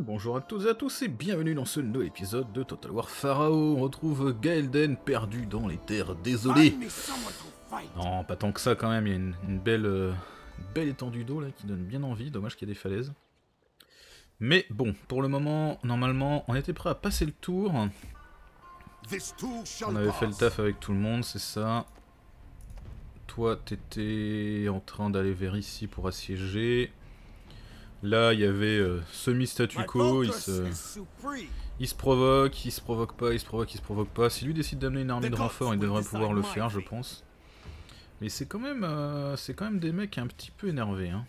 Bonjour à toutes et à tous et bienvenue dans ce nouvel épisode de Total War Pharaoh. On retrouve Gaelden perdu dans les terres désolées. Non, pas tant que ça quand même, il y a une, belle, euh, belle étendue d'eau là qui donne bien envie, dommage qu'il y ait des falaises. Mais bon, pour le moment, normalement, on était prêt à passer le tour. On avait fait le taf avec tout le monde, c'est ça. Toi, t'étais en train d'aller vers ici pour assiéger. Là, il y avait euh, semi-statu quo, il se... il se provoque, il se provoque pas, il se provoque, il se provoque pas. Si lui décide d'amener une armée de renfort, il devrait pouvoir le faire, je pense. Mais c'est quand même euh, c'est quand même des mecs un petit peu énervés. Hein.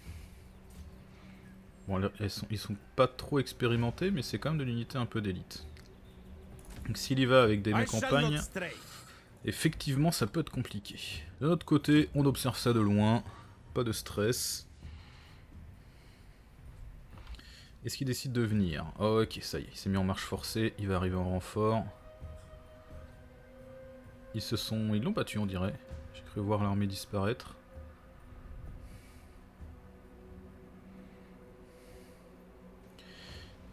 Bon, ils sont, ils sont pas trop expérimentés, mais c'est quand même de l'unité un peu d'élite. Donc s'il y va avec des mecs en pagne, effectivement ça peut être compliqué. De notre côté, on observe ça de loin, pas de stress. Est-ce qu'il décide de venir? Ok, ça y est, il s'est mis en marche forcée, il va arriver en renfort. Ils se sont... Ils l'ont battu, on dirait. J'ai cru voir l'armée disparaître.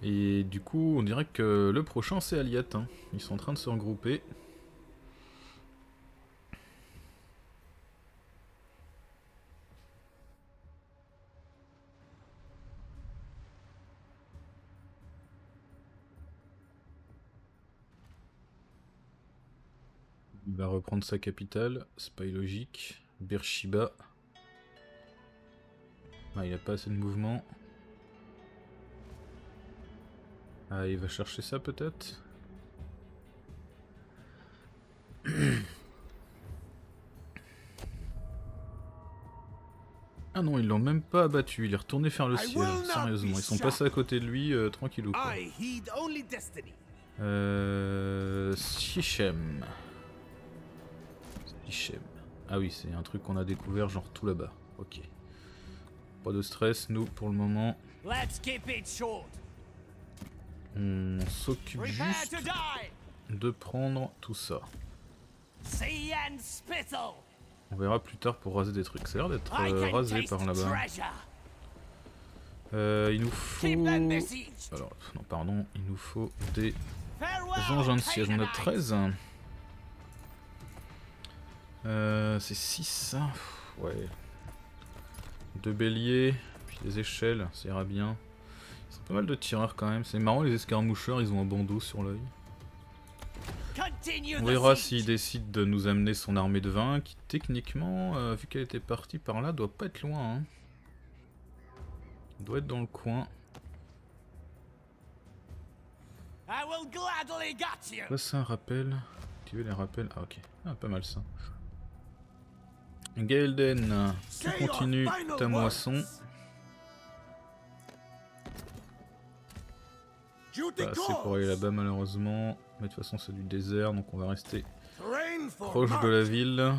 Et du coup, on dirait que le prochain, c'est Aliat. Hein. Ils sont en train de se regrouper. Reprendre sa capitale, c'est pas illogique. Bershiba. Ah, il a pas assez de mouvement. Ah, il va chercher ça peut-être Ah non, ils l'ont même pas abattu, il est retourné faire le ciel, sérieusement. Ils sont passés à côté de lui, euh, tranquillou quoi. Euh... Sichem. Ah oui, c'est un truc qu'on a découvert genre tout là-bas. Ok. Pas de stress, nous, pour le moment. On s'occupe juste de prendre tout ça. On verra plus tard pour raser des trucs. Ça a l'air d'être euh, rasé par là-bas. Euh, il nous faut... Alors, non, pardon. Il nous faut des engins de siège. On a 13. Euh, c'est 6 ça Ouais. Deux béliers, puis des échelles, ça ira bien. Ils sont pas mal de tireurs quand même. C'est marrant, les escarmoucheurs, ils ont un bandeau sur l'œil. On verra s'il décide de nous amener son armée de 20, qui techniquement, euh, vu qu'elle était partie par là, doit pas être loin. Hein. Doit être dans le coin. Quoi c'est un rappel Activer les rappels. Ah ok. Ah pas mal ça. Gaelden, tu continues ta moisson. Pas assez pour aller là-bas malheureusement. Mais de toute façon c'est du désert donc on va rester proche de la ville.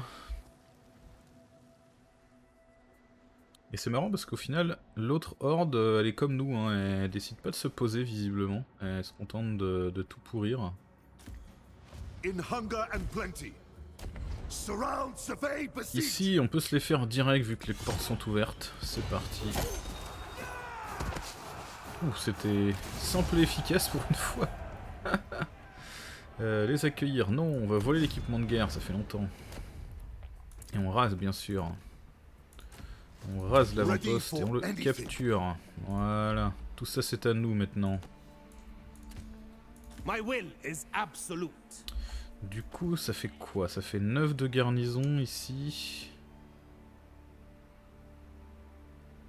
Et c'est marrant parce qu'au final, l'autre horde, elle est comme nous, hein, elle décide pas de se poser visiblement, elle se contente de, de tout pourrir. In hunger and plenty. Ici, on peut se les faire direct vu que les portes sont ouvertes. C'est parti. Ouh, c'était simple et efficace pour une fois. Euh, les accueillir, non, on va voler l'équipement de guerre, ça fait longtemps. Et on rase, bien sûr. On rase l'avant-poste et on le capture. Voilà, tout ça c'est à nous maintenant. Du coup, ça fait quoi? Ça fait 9 de garnison ici.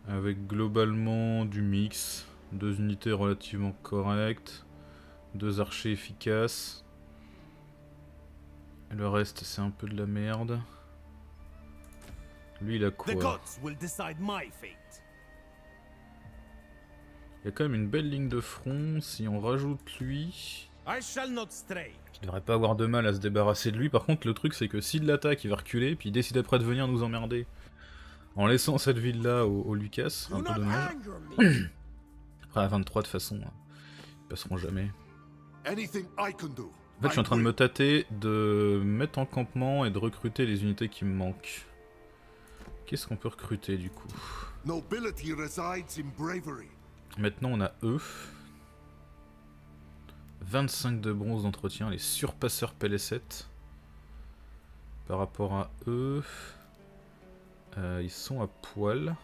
Avec globalement du mix. Deux unités relativement correctes. Deux archers efficaces. Le reste, c'est un peu de la merde. Lui, il a quoi? Il y a quand même une belle ligne de front. Si on rajoute lui... Qui devrait pas avoir de mal à se débarrasser de lui. Par contre, le truc, c'est que s'il l'attaque, il va reculer, puis il décide après de venir nous emmerder. En laissant cette ville-là au, Lucas, un peu dommage. après, à 23, de toute façon, hein, ils passeront jamais. En fait, je suis en train de me tâter de mettre en campement et de recruter les unités qui me manquent. Qu'est-ce qu'on peut recruter, du coup? Maintenant, on a eux. 25 de bronze d'entretien, les surpasseurs PL7. Par rapport à eux, euh, ils sont à poil.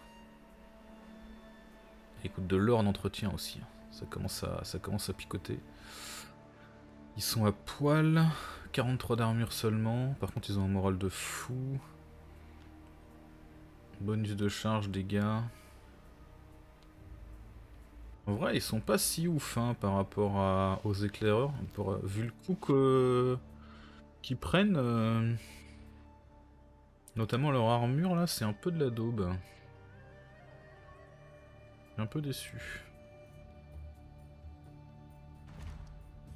Écoute, de l'or d'entretien aussi. Hein. Ça commence, à, ça commence à picoter. Ils sont à poil. 43 d'armure seulement. Par contre, ils ont un moral de fou. Bonus de charge, dégâts. En vrai, ils sont pas si ouf hein, par rapport aux éclaireurs. Pour, vu le coup qu'ils prennent, euh, notamment leur armure là, c'est un peu de la daube. un peu déçu.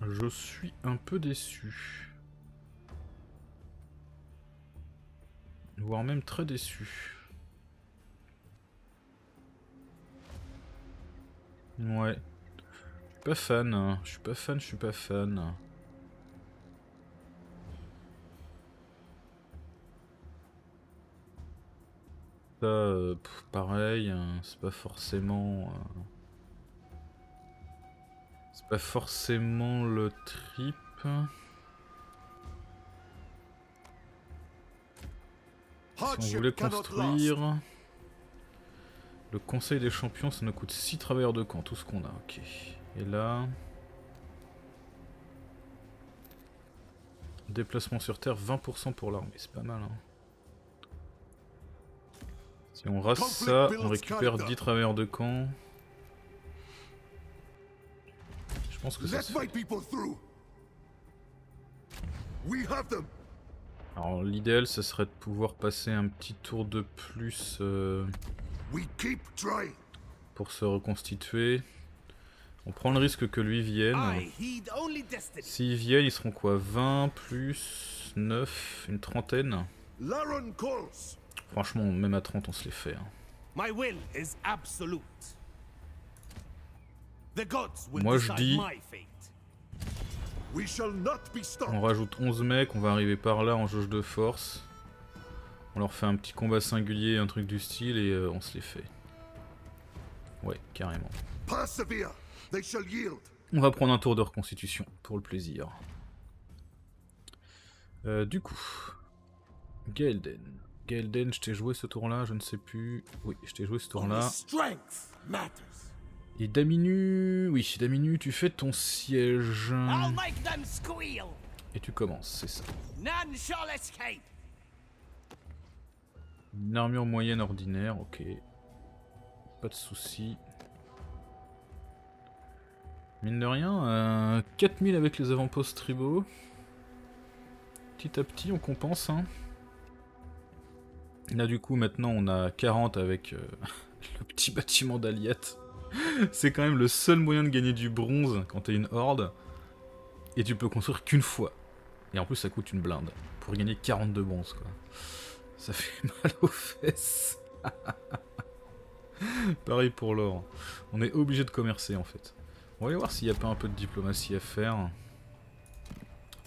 Je suis un peu déçu. Voire même très déçu. Ouais. Je suis pas fan. Hein. Je suis pas fan, je suis pas fan. Ça, euh, pareil, hein, c'est pas forcément... Euh, c'est pas forcément le trip. Si on voulait construire... Le conseil des champions, ça nous coûte 6 travailleurs de camp, tout ce qu'on a, ok. Et là... Déplacement sur terre, 20% pour l'armée, c'est pas mal. Hein. Si on rase ça, on récupère 10 travailleurs de camp. Je pense que ça se fait. Alors l'idéal, ce serait de pouvoir passer un petit tour de plus... Euh, pour se reconstituer. On prend le risque que lui vienne. S'ils viennent, ils seront quoi 20 plus 9, une trentaine? Franchement, même à 30, on se les fait. Hein. Moi je dis... On rajoute 11 mecs, on va arriver par là en jauge de force. On leur fait un petit combat singulier, un truc du style, et euh, on se les fait. Ouais, carrément. On va prendre un tour de reconstitution, pour le plaisir. Euh, du coup... Gaelden. Gaelden, je t'ai joué ce tour-là, je ne sais plus... Oui, je t'ai joué ce tour-là. Et Daminu... Oui, Daminu, tu fais ton siège. Et tu commences, c'est ça. Une armure moyenne ordinaire, ok. Pas de soucis. Mine de rien, 4000 euh, avec les avant-postes tribaux. Petit à petit, on compense. Hein. Là, du coup, maintenant, on a 40 avec euh, le petit bâtiment d'Aliette. C'est quand même le seul moyen de gagner du bronze quand t'es une horde. Et tu peux construire qu'une fois. Et en plus, ça coûte une blinde. Pour gagner 42 bronze, quoi. Ça fait mal aux fesses. Pareil pour l'or. On est obligé de commercer en fait. On va aller voir s'il n'y a pas un peu de diplomatie à faire.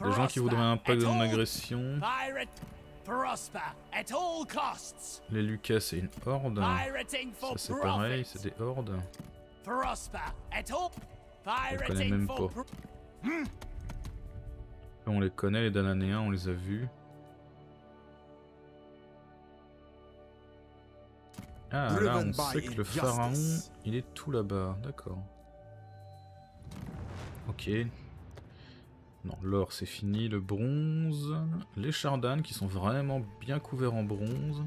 Des gens qui voudraient un pacte de agression. Les Lucas c'est une horde. Ça c'est pareil, c'est des hordes. On les connaît même pas. On les connaît, les Dananéens, on les a vus. Ah là on sait que le pharaon il est tout là-bas, d'accord. Ok. Non, l'or c'est fini, le bronze, les chardanes qui sont vraiment bien couverts en bronze.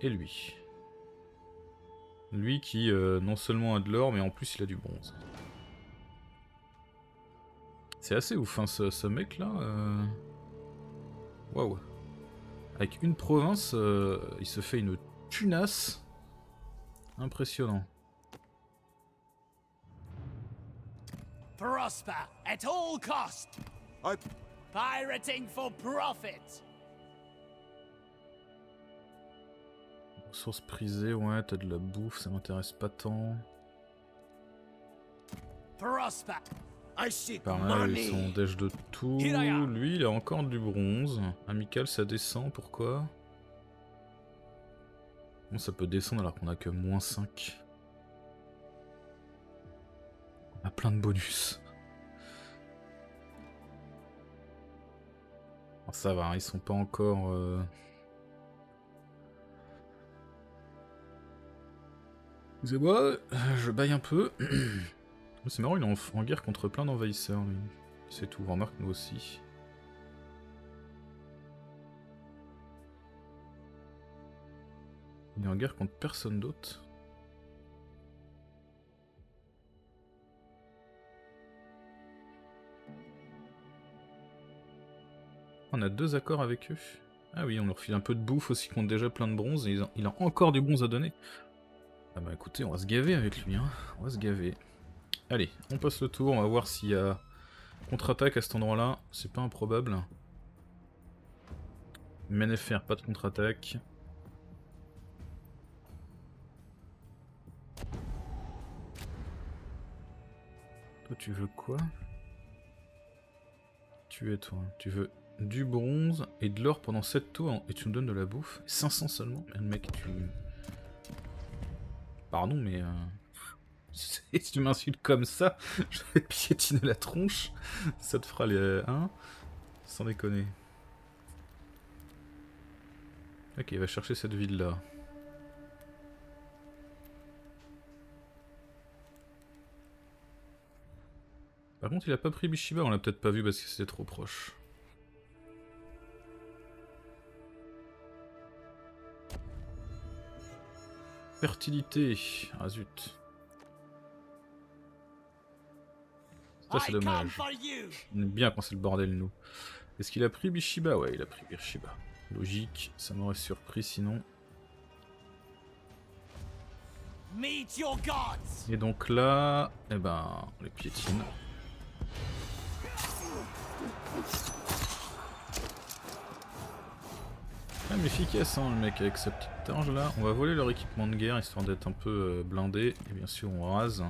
Et lui. Lui qui euh, non seulement a de l'or mais en plus il a du bronze. C'est assez ouf hein, ce, mec là. Euh. Waouh. Avec une province, euh, il se fait une tunasse. Impressionnant. Prosper at all cost. Pirating for profit. Ressources prisées, ouais, t'as de la bouffe, ça m'intéresse pas tant. Prosper. Pareil, ils sont déj de tout. Lui, il a encore du bronze. Amical, ça descend, pourquoi? Bon, ça peut descendre alors qu'on a que moins 5. On a plein de bonus. Ah, ça va, hein, ils sont pas encore... Euh. Vous savez quoi Je baille un peu. C'est marrant, il est en, guerre contre plein d'envahisseurs, C'est tout, remarque nous aussi. Il est en guerre contre personne d'autre. On a deux accords avec eux. Ah oui, on leur file un peu de bouffe aussi, qui compte déjà plein de bronze, et il a encore du bronze à donner. Ah bah écoutez, on va se gaver avec lui, hein. On va se gaver. Allez, on passe le tour, on va voir s'il y a contre-attaque à cet endroit-là. C'est pas improbable. MNFR, pas de contre-attaque. Toi, tu veux quoi? Tu es toi. Tu veux du bronze et de l'or pendant 7 tours et tu me donnes de la bouffe 500 seulement Le mec, tu... Pardon, mais... Euh... Si tu m'insultes comme ça, je vais te piétiner la tronche. Ça te fera les... Hein Sans déconner. Ok, il va chercher cette ville-là. Par contre, il a pas pris Bishiba, on l'a peut-être pas vu parce que c'était trop proche. Fertilité. Ah zut. Ça c'est dommage. On aime bien quand c'est le bordel nous. Est-ce qu'il a pris Bishiba? Ouais, il a pris Bishiba. Logique, ça m'aurait surpris sinon. Et donc là, eh ben, les piétine. Quand même efficace hein, le mec avec sa petite targe là. On va voler leur équipement de guerre histoire d'être un peu euh, blindé. Et bien sûr on rase.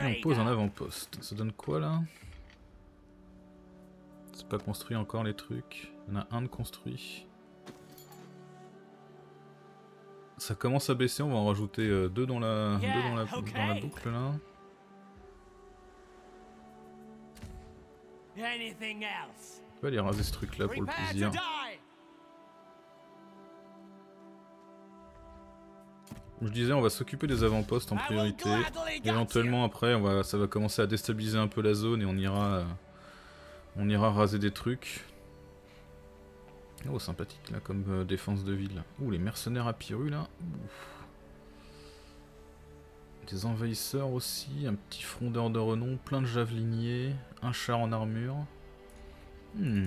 Et on pose un avant-poste. Ça donne quoi là? C'est pas construit encore les trucs. Il y en a un de construit. Ça commence à baisser, on va en rajouter euh, deux dans la, deux dans la, dans la boucle là. On va aller raser ce truc là pour le plaisir. Je disais, on va s'occuper des avant-postes en priorité. Éventuellement après, on va, ça va commencer à déstabiliser un peu la zone et on ira, on ira raser des trucs. Oh, sympathique là comme euh, défense de ville. Ouh, les mercenaires à Piru là. Des envahisseurs aussi, un petit frondeur de renom, plein de javeliniers, un char en armure. Hmm.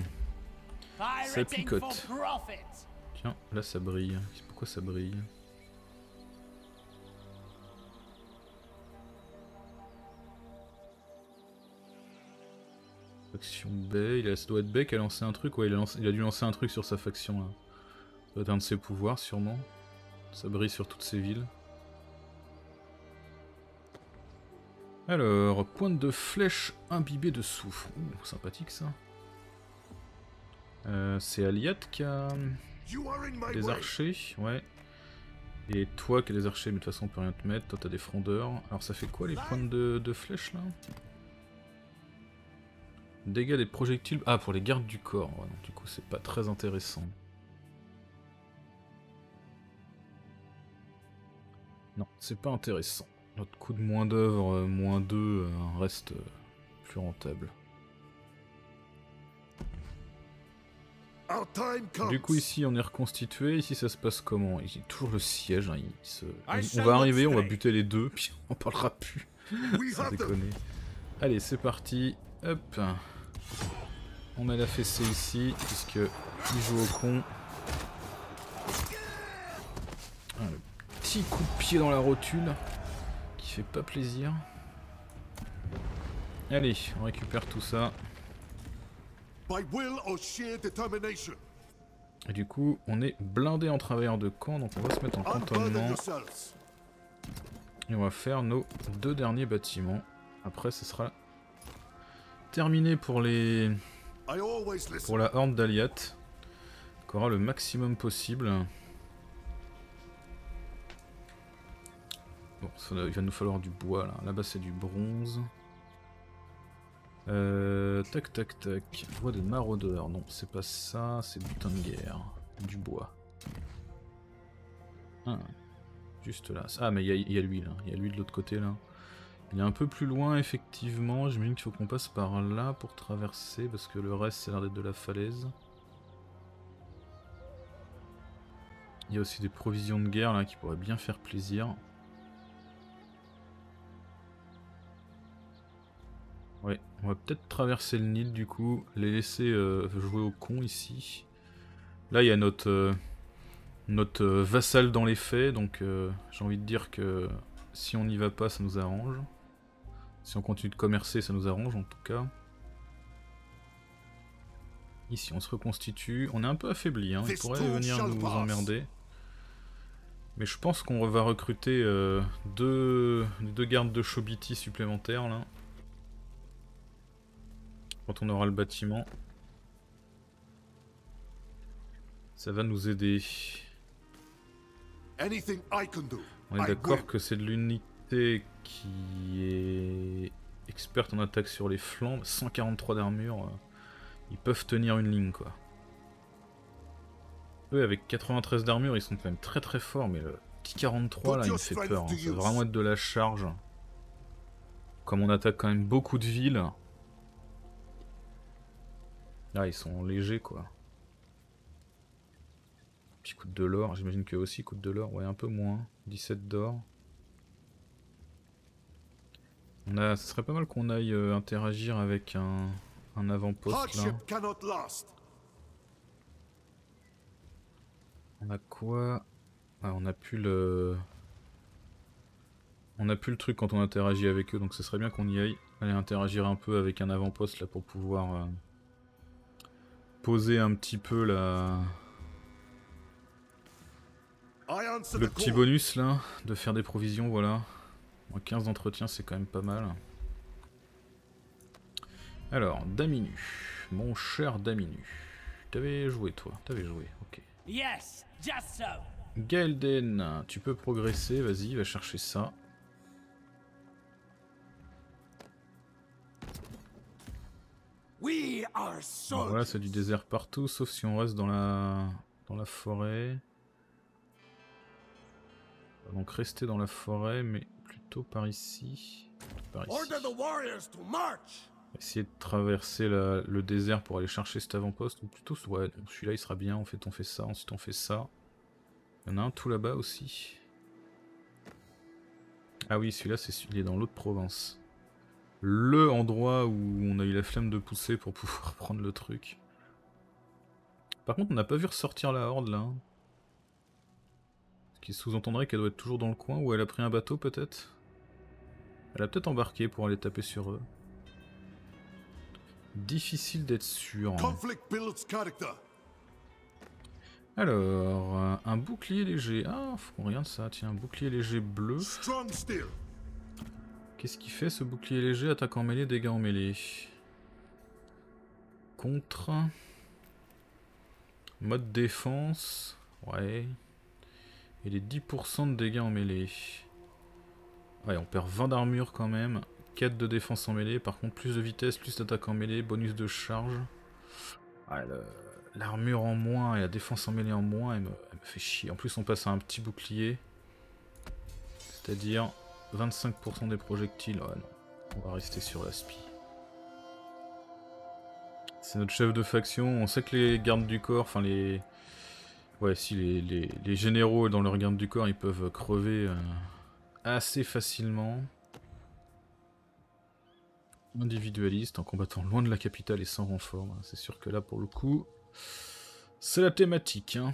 Ça picote. Tiens, là ça brille. Pourquoi ça brille? Faction B, il a, ça doit être B qui a lancé un truc, ouais il a, il a dû lancer un truc sur sa faction là. Ça doit être un de ses pouvoirs sûrement. Ça brille sur toutes ces villes. Alors, pointe de flèche imbibée de soufre. Ouh, sympathique ça. Euh, c'est Aliat qui a des archers, ouais. Et toi qui as des archers, mais de toute façon on peut rien te mettre. Toi t'as des frondeurs. Alors ça fait quoi les pointes de, de flèche là? Dégâts des projectiles. Ah, pour les gardes du corps. du coup, c'est pas très intéressant. Non, c'est pas intéressant. Notre coup de moins d'œuvre, euh, moins 2, euh, reste euh, plus rentable. Du coup ici on est reconstitué, ici ça se passe comment? Il y a toujours le siège, hein, on va arriver, on va buter les deux, puis on parlera plus. Sans déconner. Allez c'est parti, hop. On met la fessée ici, puisque il joue au con. Un petit coup de pied dans la rotule, qui fait pas plaisir. Allez, on récupère tout ça. Et du coup, on est blindé en travailleur de camp, donc on va se mettre en cantonnement. Et on va faire nos deux derniers bâtiments. Après, ce sera terminé pour les... Pour la horde d'Aliat. Qu'on aura le maximum possible. Bon, il va nous falloir du bois là. Là-bas c'est du bronze. Euh, tac tac tac. Voix des maraudeurs. Non, c'est pas ça, c'est butin de guerre. Du bois. Ah, juste là. Ah, mais il y, a lui là. Il y a lui de l'autre côté là. Il est un peu plus loin, effectivement. J'imagine qu'il faut qu'on passe par là pour traverser parce que le reste, c'est l'air d'être de la falaise. Il y a aussi des provisions de guerre là qui pourraient bien faire plaisir. Ouais, on va peut-être traverser le Nil du coup, les laisser euh, jouer au con ici. Là il y a notre, euh, euh, vassal dans les faits, donc j'ai envie de dire que si on n'y va pas ça nous arrange. Si on continue de commercer ça nous arrange en tout cas. Ici on se reconstitue, on est un peu affaibli, hein. il pourrait venir nous emmerder. Mais je pense qu'on va recruter deux, deux gardes de Chobiti supplémentaires là quand on aura le bâtiment. Ça va nous aider. On est d'accord que c'est de l'unité qui est experte en attaque sur les flancs. 143 d'armure. Euh, ils peuvent tenir une ligne quoi. Eux avec 93 d'armure ils sont quand même très très forts mais le petit 43 là il me fait peur. Hein. Ça va vraiment être de la charge. Comme on attaque quand même beaucoup de villes. Ah, ils sont légers quoi. Puis coûte de l'or, j'imagine qu'eux aussi coûtent de l'or, ouais, un peu moins. 17 d'or. On a, ce serait pas mal qu'on aille euh, interagir avec un, un avant-poste là. On a quoi? Ah, On a plus le... On a plus le truc quand on interagit avec eux, donc ce serait bien qu'on y aille. Aller interagir un peu avec un avant-poste là pour pouvoir... Euh, poser un petit peu la... Le petit bonus là, de faire des provisions, voilà. 15 d'entretien, c'est quand même pas mal. Alors, Daminu. Mon cher Daminu. T'avais joué toi, t'avais joué, ok. Yes, Gaelden, tu peux progresser, vas-y, va chercher ça. voilà, c'est du désert partout, sauf si on reste dans la, dans la forêt. Donc rester dans la forêt, mais plutôt par ici. Par ici. Essayer de traverser le désert pour aller chercher cet avant-poste, ou plutôt, ouais, celui-là il sera bien, en fait on fait ça, ensuite on fait ça. Il y en a un tout là-bas aussi. Ah oui, celui-là, c'est il est dans l'autre province le endroit où on a eu la flemme de pousser pour pouvoir prendre le truc. Par contre, on n'a pas vu ressortir la horde là. Ce qui sous-entendrait qu'elle doit être toujours dans le coin, ou elle a pris un bateau peut-être? Elle a peut-être embarqué pour aller taper sur eux. Difficile d'être sûr. Alors, un bouclier léger. Ah, faut qu'on regarde ça. Tiens, un bouclier léger bleu. Qu'est-ce qu'il fait ce bouclier léger? Attaque en mêlée, dégâts en mêlée. Contre. Mode défense. Ouais. Et les 10% de dégâts en mêlée. Ouais, on perd 20 d'armure quand même. 4 de défense en mêlée. Par contre, plus de vitesse, plus d'attaque en mêlée. Bonus de charge. Ouais, l'armure en moins et la défense en mêlée en moins, elle me fait chier. En plus, on passe à un petit bouclier. C'est-à-dire 25% des projectiles, oh non, on va rester sur la spie. C'est notre chef de faction, on sait que les gardes du corps, enfin les... Ouais, si les, les, généraux dans leur garde du corps, ils peuvent crever euh, assez facilement. Individualiste, en combattant loin de la capitale et sans renfort. C'est sûr que là, pour le coup, c'est la thématique. Hein.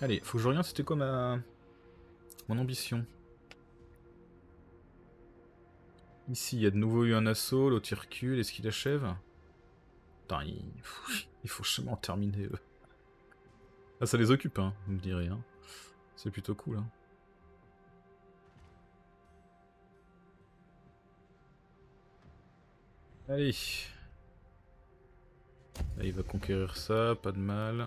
Allez, faut que je regarde c'était quoi ma... Mon ambition? Ici, il y a de nouveau eu un assaut, l'autre il recule, est-ce qu'il achève? Putain, il faut, en terminer eux. Ah, ça les occupe, hein, vous me direz. Hein. C'est plutôt cool. Hein. Allez. Il va conquérir ça, pas de mal.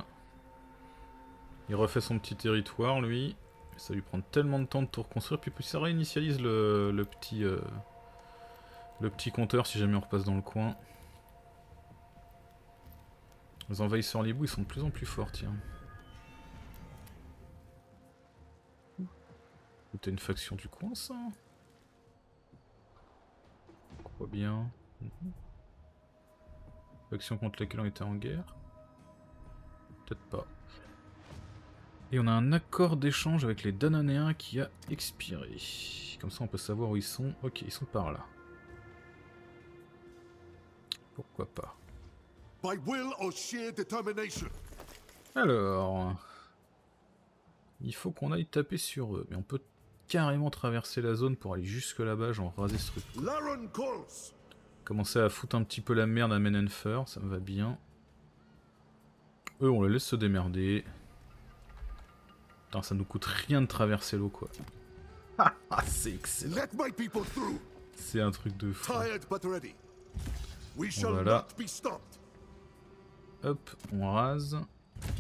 Il refait son petit territoire, lui. Ça lui prend tellement de temps de tout reconstruire, puis ça réinitialise le, petit... Euh, Le petit compteur si jamais on repasse dans le coin. Les envahisseurs libou ils sont de plus en plus forts tiens. C'était une faction du coin ça? Quoi bien. Mhm. Faction contre laquelle on était en guerre Peut-être pas. Et on a un accord d'échange avec les Dananéens qui a expiré. Comme ça on peut savoir où ils sont. Ok, ils sont par là. Pourquoi pas. Alors... Il faut qu'on aille taper sur eux. Mais on peut carrément traverser la zone pour aller jusque là-bas, genre raser ce truc. Commencer à foutre un petit peu la merde à Menenfer, ça me va bien. Eux, on les laisse se démerder. Putain, ça nous coûte rien de traverser l'eau, quoi. Ah, c'est excellent. C'est un truc de fou. Voilà. Hop, on rase.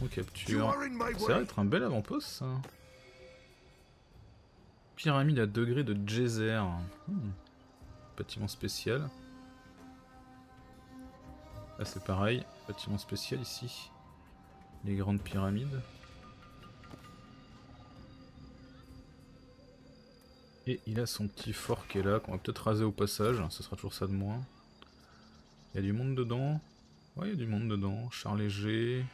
On capture. Ça va être un bel avant-poste, ça. Pyramide à degré de Geyser. Hmm. Bâtiment spécial. Là, c'est pareil. Bâtiment spécial ici. Les grandes pyramides. Et il a son petit fort qui est là, qu'on va peut-être raser au passage, ce sera toujours ça de moins. Il y a du monde dedans. Ouais, il y a du monde dedans. Char léger,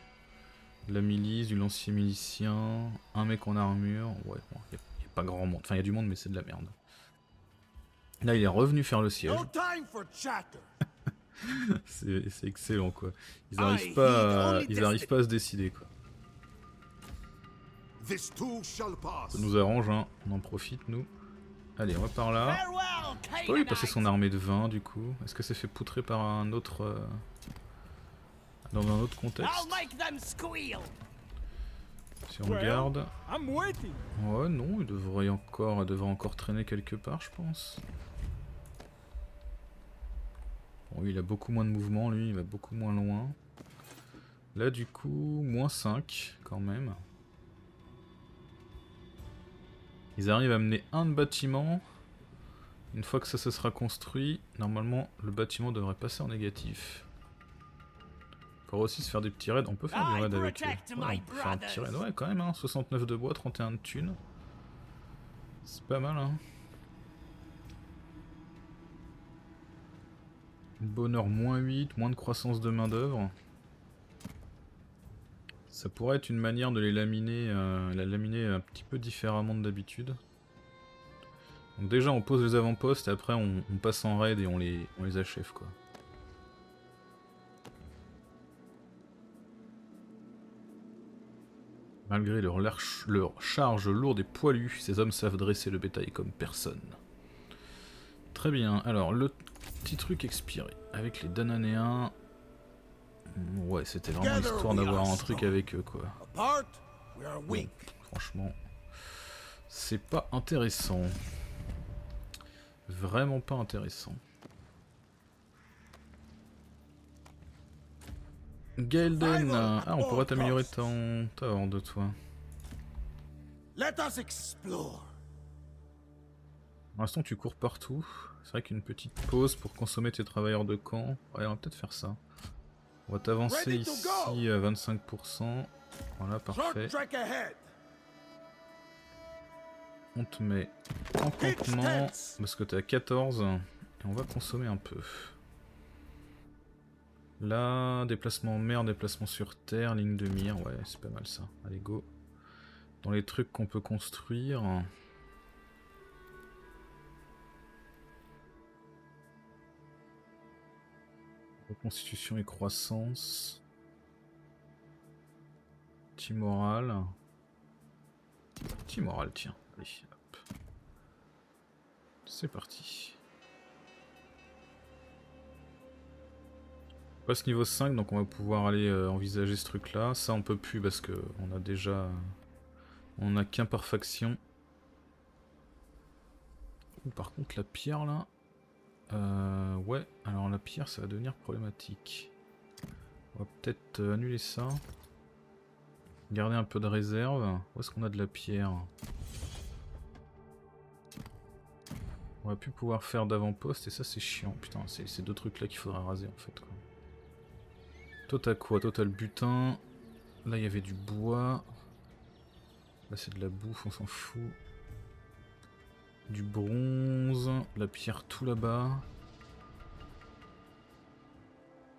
de la milice, du lancier milicien, un mec en armure. Ouais, bon, il n'y a, pas grand monde. Enfin, il y a du monde, mais c'est de la merde. Là, il est revenu faire le siège. c'est excellent, quoi. Ils n'arrivent pas, à, ils arrivent pas à se décider, quoi. Ça nous arrange, hein. On en profite, nous. Allez, on va par là. Je peux lui passer son armée de 20 du coup. Est-ce que c'est fait poutrer par un autre... Euh, dans un autre contexte? Si on regarde... Ouais, non, il devrait encore, il devrait encore traîner quelque part, je pense. Bon, il a beaucoup moins de mouvement, lui, il va beaucoup moins loin. Là, du coup, moins 5, quand même. Ils arrivent à mener un bâtiment. Une fois que ça se sera construit, normalement le bâtiment devrait passer en négatif. Il aussi se faire des petits raids. On peut faire des raids avec eux. on peut faire un petit raid. Ouais, quand même, hein. 69 de bois, 31 de thunes. C'est pas mal, hein. Bonheur moins 8, moins de croissance de main d'œuvre. Ça pourrait être une manière de les laminer, euh, la laminer un petit peu différemment de d'habitude. Déjà on pose les avant-postes et après on, passe en raid et on les, on les achève quoi. Malgré leur, leur charge lourde et poilue, ces hommes savent dresser le bétail comme personne. Très bien, alors le petit truc expiré avec les Dananéens, Ouais, c'était vraiment histoire d'avoir un truc avec eux, quoi. franchement, c'est pas intéressant. Vraiment pas intéressant. Gaelden, ah on pourrait t'améliorer ton ta de toi. Pour l'instant tu cours partout. C'est vrai qu'une petite pause pour consommer tes travailleurs de camp. Ouais on va peut-être faire ça. On va t'avancer ici à 25%. Voilà, parfait. On te met en campement parce que t'es à 14 et on va consommer un peu. Là, déplacement en mer, déplacement sur terre, ligne de mire, ouais, c'est pas mal ça. Allez, go. Dans les trucs qu'on peut construire, Constitution et croissance. Petit moral. Petit moral, tiens. Allez, hop. C'est parti. On passe niveau 5, donc on va pouvoir aller euh, envisager ce truc là. Ça on peut plus parce que on a déjà... On a qu'un par faction. par contre la pierre là, euh, ouais, alors la pierre ça va devenir problématique. On va peut-être euh, annuler ça. Garder un peu de réserve. Où est-ce qu'on a de la pierre? On va plus pouvoir faire d'avant-poste et ça c'est chiant. Putain, c'est ces deux trucs là qu'il faudra raser en fait. Quoi. Toi t'as quoi? Toi butin. Là il y avait du bois. Là c'est de la bouffe, on s'en fout. Du bronze, la pierre tout là-bas.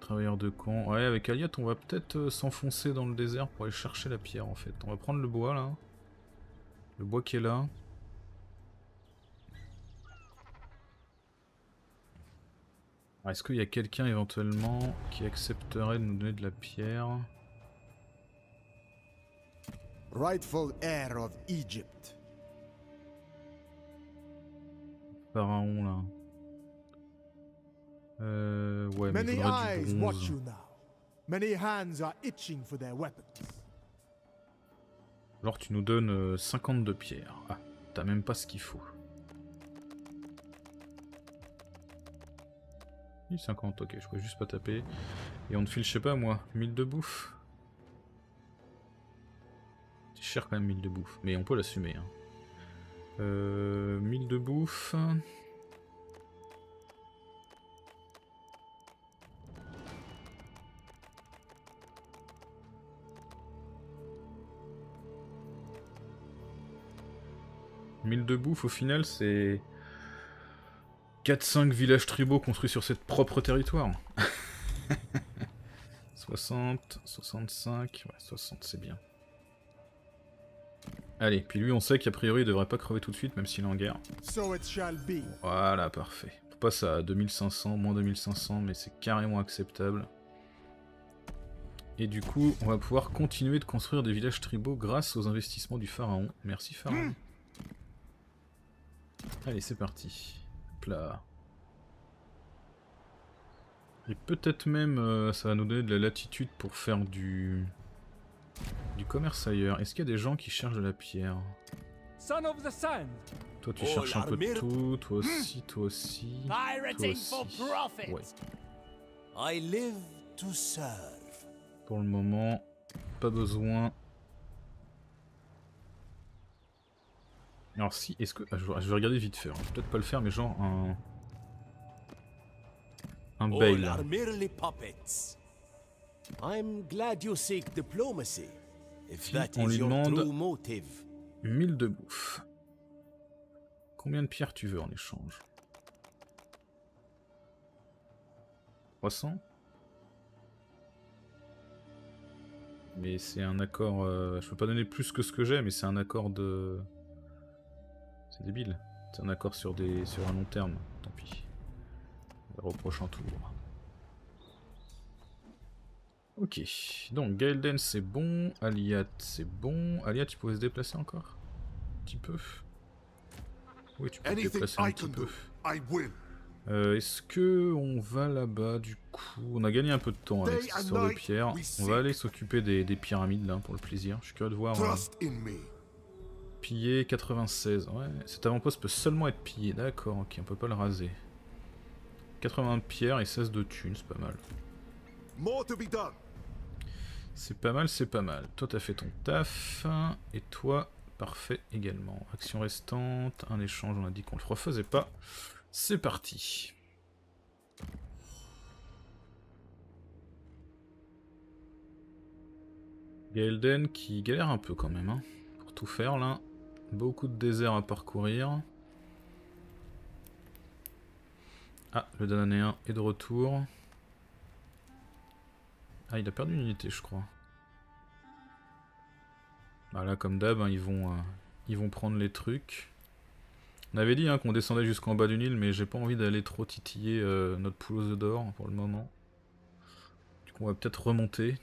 Travailleur de camp. Ouais, avec Aliat, on va peut-être euh, s'enfoncer dans le désert pour aller chercher la pierre en fait. On va prendre le bois là. Le bois qui est là. Est-ce qu'il y a quelqu'un éventuellement qui accepterait de nous donner de la pierre? Rightful heir of Egypt. Pharaon là. Euh, ouais, mais Many eyes du watch bronze. you now. Many hands are itching for their weapons. Alors tu nous donnes euh, 52 pierres. Ah, t'as même pas ce qu'il faut. Oui, 50, ok, je pouvais juste pas taper. Et on te file, je sais pas moi, 1000 de bouffe. C'est cher quand même 1000 de bouffe, mais on peut l'assumer. Hein. Euh, 1000 de bouffe. « 1000 de bouffe, au final, c'est... 4-5 villages tribaux construits sur cette propre territoire. 60, 65, ouais, 60 c'est bien. Allez, puis lui on sait qu'a priori il devrait pas crever tout de suite même s'il est en guerre. So it shall be. Voilà, parfait. On passe à 2500, moins 2500, mais c'est carrément acceptable. Et du coup, on va pouvoir continuer de construire des villages tribaux grâce aux investissements du pharaon. Merci pharaon. Allez, c'est parti. Hop là. Et peut-être même, euh, ça va nous donner de la latitude pour faire du... Du commerce ailleurs. Est-ce qu'il y a des gens qui cherchent de la pierre Son of the Sand, Toi tu Oh, cherches un peu de l'armure. tout, toi aussi, toi aussi. Toi pirating for aussi. profit. Ouais. I live to serve. Pour le moment, pas besoin. Alors si, est-ce que... ah, je, vais, regarder vite fait, hein. je vais peut-être pas le faire, mais genre un... Un bail. puppets. I'm glad you seek diplomacy. On lui demande- true motive. 1000 de bouffe. Combien de pierres tu veux en échange? 300 Mais c'est un accord... euh, je peux pas donner plus que ce que j'ai, mais c'est un accord de... C'est débile. C'est un accord sur, des... sur un long terme. Tant pis. On verra au prochain tour. Ok, donc Gaelden c'est bon, Aliat c'est bon. Aliat tu pouvais se déplacer encore Un petit peu? Oui tu peux te déplacer un I petit peu. Euh, Est-ce que on va là-bas du coup? On a gagné un peu de temps avec cette histoire de pierre. On va aller s'occuper des, des pyramides là pour le plaisir. Je suis curieux de voir. euh, piller 96. Ouais, cet avant-poste peut seulement être pillé. D'accord, ok, on peut pas le raser. 80 de pierre et 16 de thunes, c'est pas mal. More to be done. C'est pas mal, c'est pas mal. Toi, t'as fait ton taf. Et toi, parfait également. Action restante, un échange, on a dit qu'on le refaisait pas. C'est parti. Gaelden qui galère un peu quand même, hein, pour tout faire là. Beaucoup de désert à parcourir. Ah, le Dananéen est de retour. Ah, il a perdu une unité, je crois. Bah là, comme d'hab, hein, ils, vont, euh, ils vont prendre les trucs. On avait dit hein, qu'on descendait jusqu'en bas du Nil, mais j'ai pas envie d'aller trop titiller euh, notre pouleuse d'or pour le moment. Du coup, on va peut-être remonter.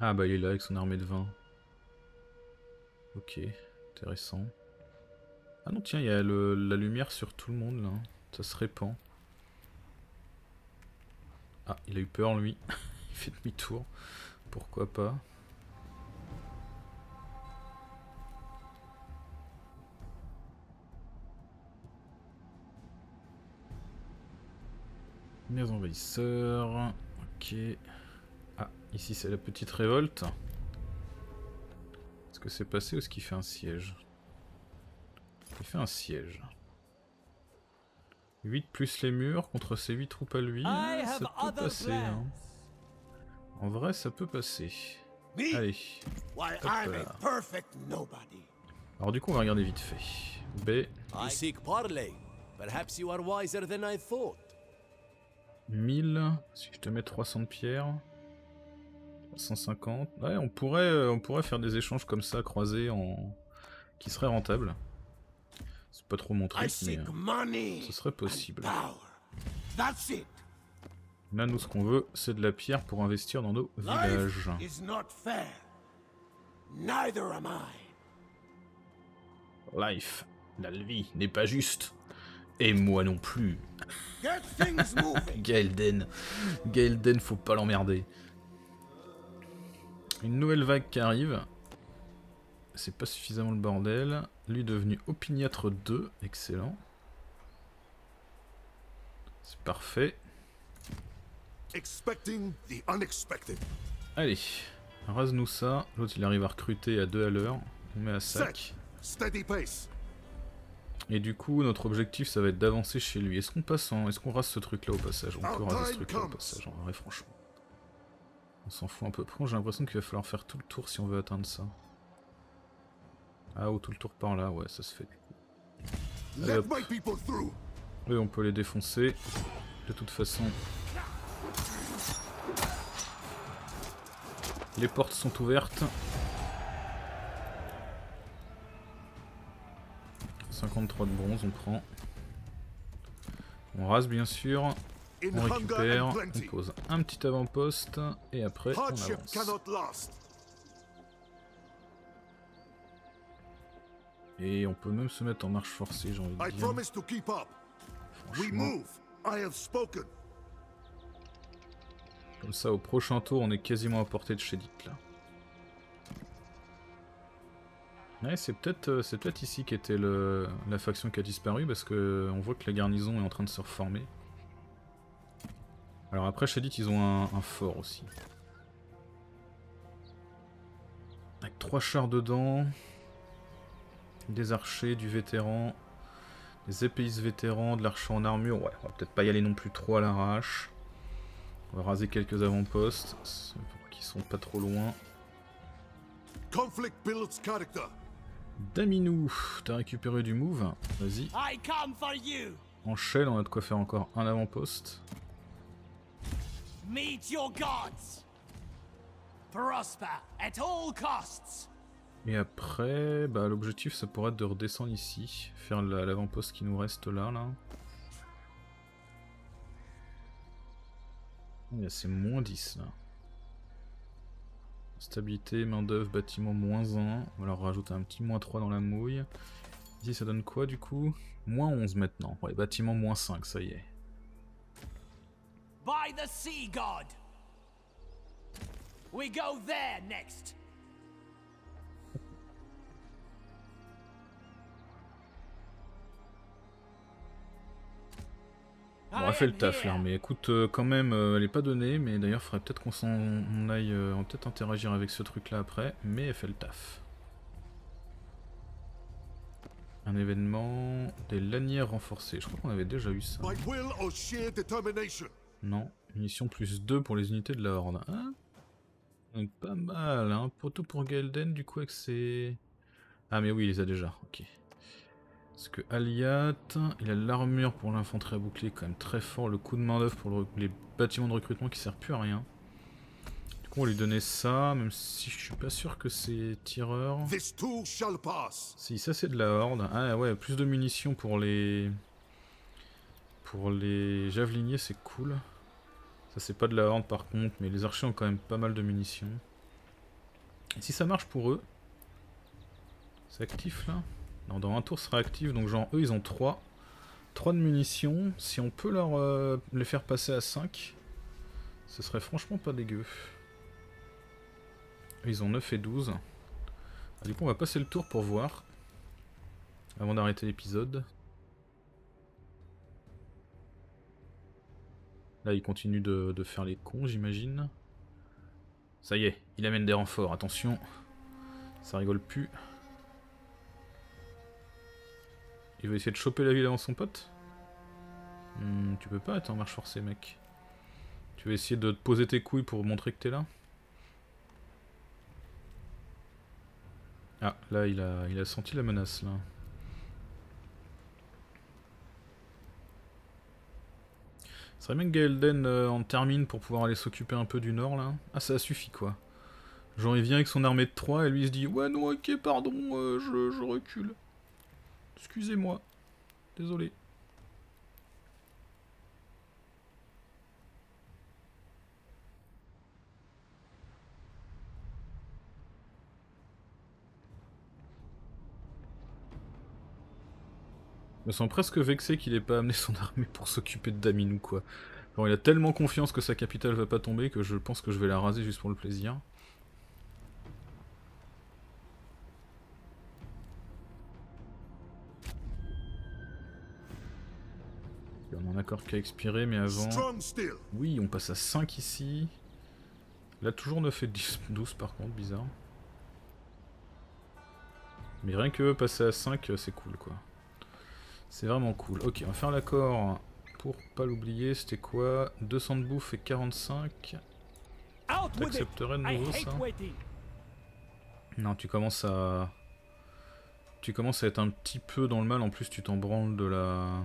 Ah bah il est là avec son armée de 20. Ok, intéressant. Ah non tiens, il y a la lumière sur tout le monde là. Ça se répand. Ah, il a eu peur lui. il fait demi-tour. Pourquoi pas? Mes envahisseurs. Ok. Ah, ici c'est la petite révolte. Est-ce que c'est passé ou est-ce qu'il fait un siège? Il fait un siège. 8 plus les murs contre ces 8 troupes à lui, I ça peut passer. hein. En vrai, ça peut passer. Allez. Alors du coup, on va regarder vite fait. B. Perhaps you are wiser than I thought. 1000. Si je te mets 300 de pierre. 150. Ouais, on pourrait, euh, on pourrait faire des échanges comme ça, croisés, en... qui seraient rentables. C'est pas trop mon truc, mais euh, ce serait possible. Là, nous, ce qu'on veut, c'est de la pierre pour investir dans nos villages. Life la vie n'est pas juste. Et moi non plus. Gaelden. Gaelden, faut pas l'emmerder. Une nouvelle vague qui arrive. C'est pas suffisamment le bordel. Lui devenu opiniâtre 2. Excellent. C'est parfait. Expecting the unexpected. Allez, rase-nous ça. L'autre il arrive à recruter à 2 à l'heure. On met à sac. Steady pace. Et du coup, notre objectif ça va être d'avancer chez lui. Est-ce qu'on passe en... Est-ce qu'on rase ce truc là au passage? On peut raser ce truc là au passage, en vrai, franchement. On s'en fout un peu. Contre, j'ai l'impression qu'il va falloir faire tout le tour si on veut atteindre ça. Ah, ou tout le tour par là, ouais, ça se fait. Allez. Oui, on peut les défoncer. De toute façon. Les portes sont ouvertes. 53 de bronze, on prend. On rase bien sûr, on récupère, on pose un petit avant-poste et après on avance. Et on peut même se mettre en marche forcée, j'ai envie de dire. promise to keep up. We Franchement, move. I have spoken. comme ça au prochain tour on est quasiment à portée de Shedit là. Ouais, c'est peut-être euh, c'est peut-être ici qu'était le la faction qui a disparu parce que on voit que la garnison est en train de se reformer. Alors après Shedit ils ont un, un fort aussi. Avec trois chars dedans, des archers, du vétéran, des épéistes vétérans, de l'archer en armure. Ouais, on va peut-être pas y aller non plus trop à l'arrache. On va raser quelques avant-postes qui sont pas trop loin. Conflict builds character. Daminou, t'as récupéré du move. Vas-y, I come for you. enchaîne, on a de quoi faire encore un avant-poste. Meet your gods. Prosper at all costs. Et après, bah, l'objectif ça pourrait être de redescendre ici, faire la- l'avant-poste qui nous reste là. là. C'est moins 10 là. Stabilité, main d'œuvre, bâtiment moins 1. On va leur rajouter un petit moins 3 dans la mouille. Ici ça donne quoi du coup? Moins 11 maintenant. Ouais, bâtiment moins 5, ça y est. By the sea god. We go there next. Bon, on a fait le taf là, mais écoute, euh, quand même, euh, elle est pas donnée, mais d'ailleurs, faudrait peut-être qu'on s'en aille, euh, on peut-être interagir avec ce truc là après, mais elle fait le taf. Un événement, des lanières renforcées, je crois qu'on avait déjà eu ça. Non, munitions plus 2 pour les unités de la Horde. Ah, donc pas mal, hein, poteau pour Gelden du coup avec ses... Ah mais oui, il les a déjà, ok. Parce que Aliat, il a l'armure pour l'infanterie à bouclier quand même très fort, le coup de main d'œuvre pour le- les bâtiments de recrutement qui sert plus à rien. Du coup on va lui donner ça, même si je suis pas sûr que c'est tireur. This too shall pass. Si, ça c'est de la horde. Ah ouais, plus de munitions pour les... Pour les javeliniers, c'est cool. Ça c'est pas de la horde par contre, mais les archers ont quand même pas mal de munitions. Et si ça marche pour eux... C'est actif là Dans un tour sera actif, donc genre eux ils ont 3. 3 de munitions. Si on peut leur euh, les faire passer à 5, ce serait franchement pas dégueu. Ils ont 9 et 12. Ah, Du coup, on va passer le tour pour voir. Avant d'arrêter l'épisode. Là, il continue de, de faire les cons, j'imagine. Ça y est, il amène des renforts, attention. Ça rigole plus. Il va essayer de choper la ville avant son pote Hmm, Tu peux pas être en marche forcée, mec. Tu vas essayer de te poser tes couilles pour montrer que t'es là Ah, là, il a, il a senti la menace, là. Ce serait bien que Gaelden euh, en termine pour pouvoir aller s'occuper un peu du nord, là. Ah, ça suffit, quoi. Genre, il vient avec son armée de 3 et lui, se dit « Ouais, non, ok, pardon, euh, je, je recule. Excusez-moi. Désolé. » Je me sens presque vexé qu'il ait pas amené son armée pour s'occuper de Daminou, quoi. Il a tellement confiance que sa capitale va pas tomber que je pense que je vais la raser juste pour le plaisir. On a un accord qui a expiré, mais avant... Oui, on passe à 5 ici. Là, toujours 9 et 10, 12 par contre, bizarre. Mais rien que passer à 5, c'est cool, quoi. C'est vraiment cool. Ok, on va faire l'accord pour pas l'oublier. C'était quoi? 200 de bouffe et 45. Out with it! T'accepterais de nouveau ça? Non, tu commences à... Tu commences à être un petit peu dans le mal. En plus, tu t'en branles de la...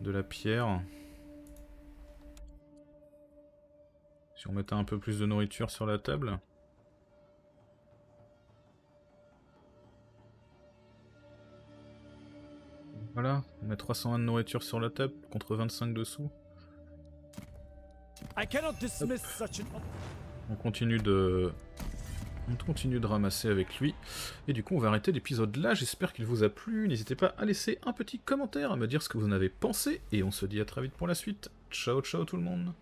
De la pierre. Si on mettait un peu plus de nourriture sur la table. Voilà, on met 320 de nourriture sur la table contre 25 dessous. On continue de... On continue de ramasser avec lui. Et du coup, on va arrêter l'épisode là. J'espère qu'il vous a plu. N'hésitez pas à laisser un petit commentaire, à me dire ce que vous en avez pensé. Et on se dit à très vite pour la suite. Ciao, ciao tout le monde